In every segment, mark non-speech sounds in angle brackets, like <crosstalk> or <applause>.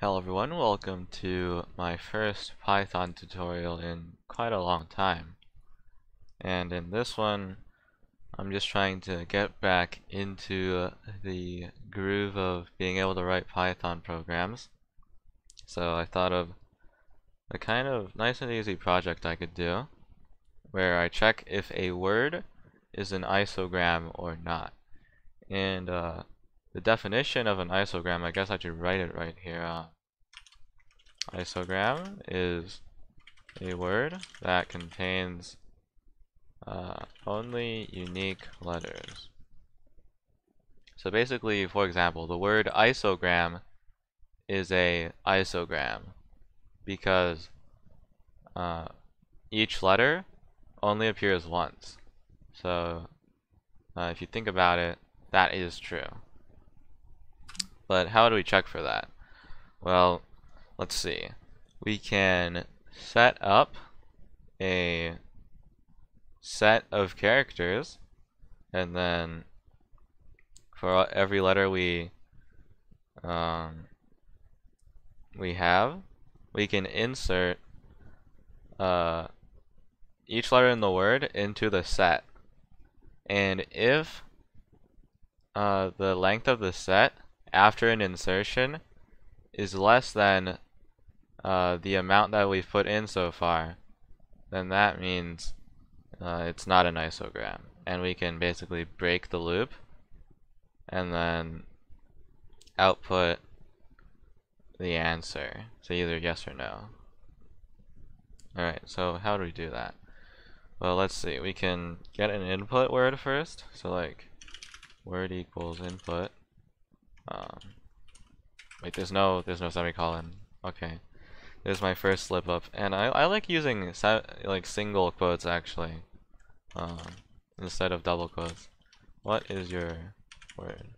Hello everyone, welcome to my first Python tutorial in quite a long time. And in this one, I'm just trying to get back into the groove of being able to write Python programs. So I thought of a kind of nice and easy project I could do, where I check if a word is an isogram or not. And uh, the definition of an isogram, I guess I should write it right here. Uh, isogram is a word that contains uh, only unique letters. So basically, for example, the word isogram is a isogram because uh, each letter only appears once. So uh, if you think about it, that is true. But how do we check for that? Well, let's see. We can set up a set of characters and then for every letter we um, we have we can insert uh, each letter in the word into the set and if uh, the length of the set after an insertion is less than uh, the amount that we've put in so far, then that means uh, it's not an isogram. And we can basically break the loop and then output the answer. So either yes or no. Alright, so how do we do that? Well, let's see. We can get an input word first. So like word equals input. Um, wait, there's no there's no semicolon. Okay, there's my first slip up, and I I like using like single quotes actually, um, instead of double quotes. What is your word?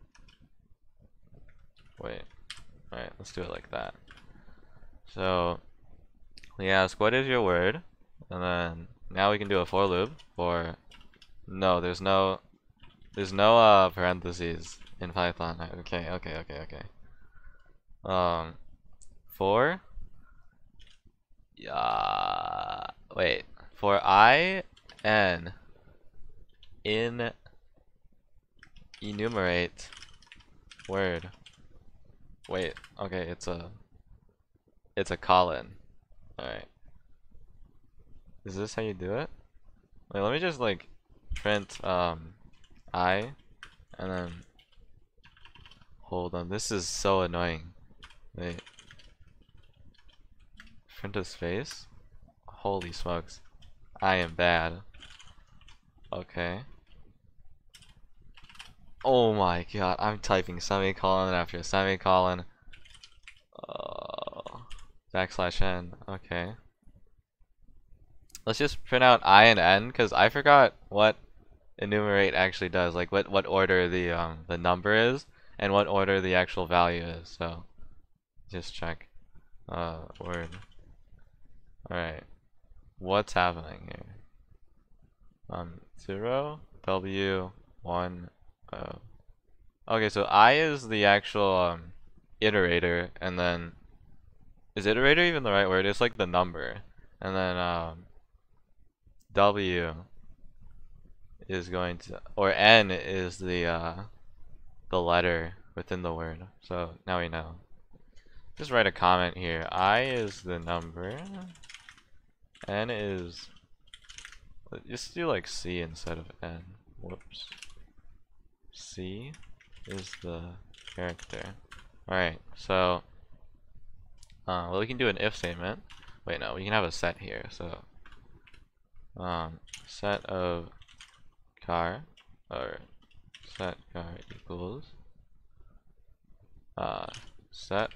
Wait, alright, let's do it like that. So we ask what is your word, and then now we can do a for loop for. No, there's no there's no uh, parentheses in Python. Okay, okay, okay, okay. Um, for yeah, wait for i n in enumerate word. Wait, okay, it's a it's a colon. All right. Is this how you do it? Wait, let me just like print um I and then hold on this is so annoying. Wait. Print a space? Holy smokes. I am bad. Okay. Oh my god I'm typing semicolon after semicolon. Uh, backslash n okay. Let's just print out I and N because I forgot what enumerate actually does, like what what order the um the number is and what order the actual value is. So just check uh word. All right, what's happening here? Um, zero W one O. Okay, so I is the actual um iterator, and then is iterator even the right word? It's like the number, and then um W is going to, or n is the uh, the letter within the word. So now we know. Just write a comment here. I is the number. N is. Just do like C instead of N. Whoops. C is the character. Alright, so. Uh, well, we can do an if statement. Wait, no, we can have a set here. So. Um, set of car or set car equals uh, set.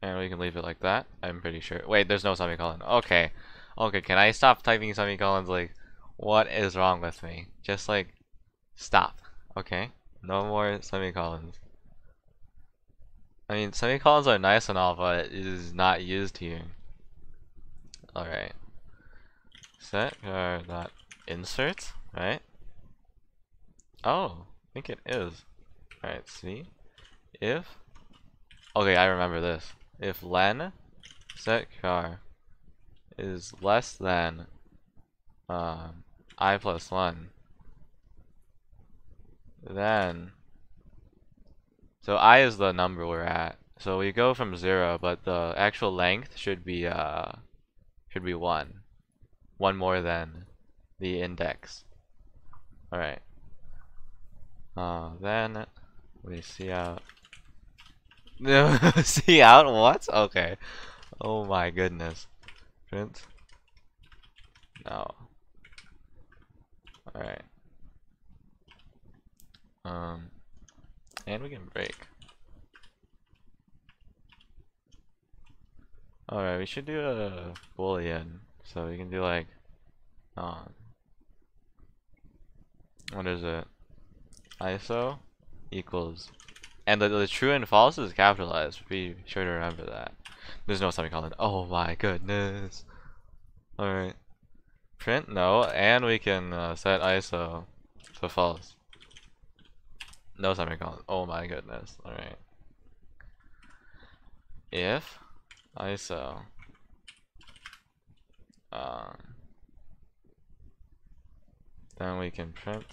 And we can leave it like that I'm pretty sure. Wait there's no semicolon okay. Okay can I stop typing semicolons like what is wrong with me? Just like stop. Okay. No more semicolons I mean semicolons are nice and all but it is not used here. Alright. Set car dot insert, right? Oh, I think it is. Alright, see? If Okay, I remember this. If len set car is less than um, i plus 1, then so i is the number we're at. So we go from 0, but the actual length should be uh should be 1. One more than the index. Alright. Uh, then we cout. <laughs> cout what? Okay. Oh my goodness. Print. No. Alright. Um, and we can break. Alright, we should do a boolean. So we can do like, um, what is it? ISO equals, and the, the true and false is capitalized. Be sure to remember that. There's no semicolon. Oh my goodness. Alright. Print? No, and we can uh, set ISO to false. No semicolon. Oh my goodness. Alright. If ISO um, then we can print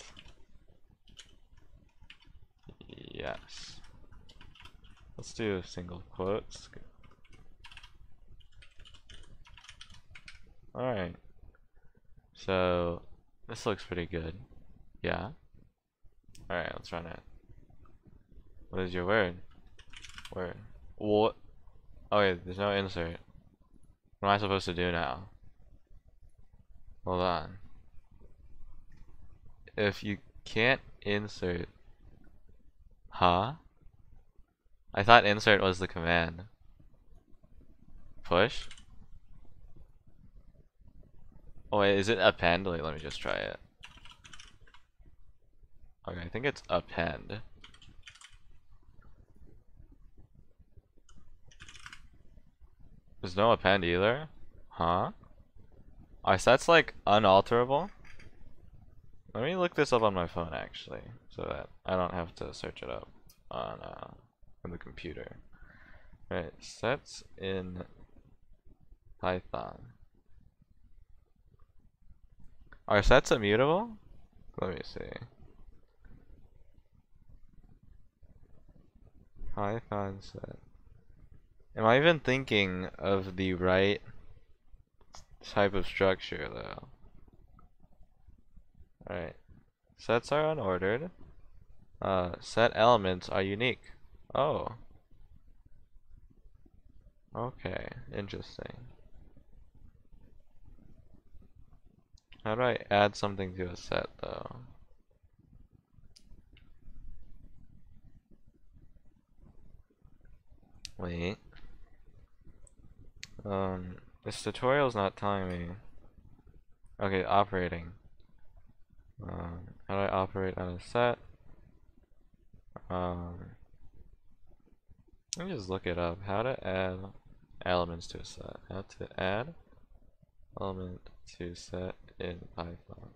yes. Let's do single quotes. Alright. So this looks pretty good. Yeah. Alright, let's run it. What is your word? Word. What? Oh wait, there's no insert. What am I supposed to do now? Hold on. If you can't insert... Huh? I thought insert was the command. Push? Oh wait, is it append? Wait, let me just try it. Okay, I think it's append. There's no append either? Huh? Oh, Alright, so that's like unalterable. Let me look this up on my phone actually, so that I don't have to search it up on, uh, on the computer. Alright, sets in Python. Are sets immutable? Let me see. Python set. Am I even thinking of the right type of structure though? Alright. Sets are unordered. Uh, set elements are unique. Oh. Okay, interesting. How do I add something to a set though? Wait. Um, this tutorial's not telling me. Okay, operating. Um, how do I operate on a set? Um, let me just look it up. How to add elements to a set. How to add element to set in Python.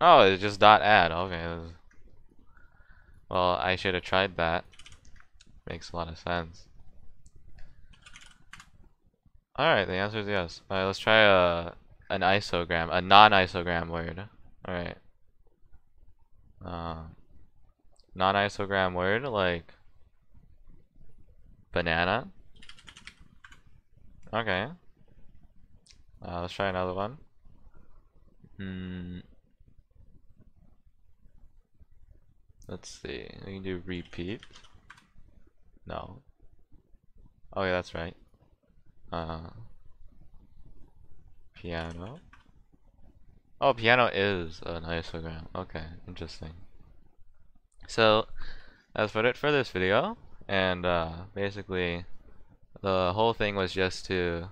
Oh, it's just dot add. Okay. Well, I should have tried that. Makes a lot of sense. Alright, the answer is yes. Alright, let's try a an isogram, a non-isogram word. Alright. Uh, non-isogram word like banana. Okay. Uh, let's try another one. Hmm. Let's see. We can do repeat. No. Oh yeah, that's right. Uh, piano. Oh, piano is an isogram. Okay, interesting. So, that's for it for this video. And uh, basically, the whole thing was just to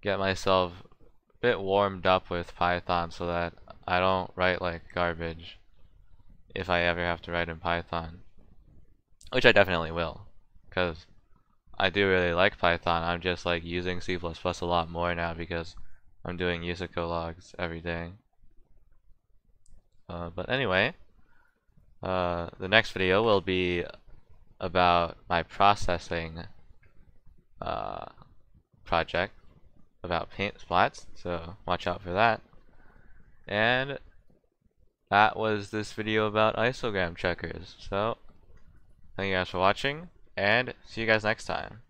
get myself a bit warmed up with Python so that I don't write like garbage if I ever have to write in Python. Which I definitely will. Because I do really like Python. I'm just like using C++ a lot more now because I'm doing USACO logs every day. Uh, but anyway, uh, the next video will be about my processing uh, project about paint splats, so watch out for that. And that was this video about isogram checkers. So, thank you guys for watching, and see you guys next time.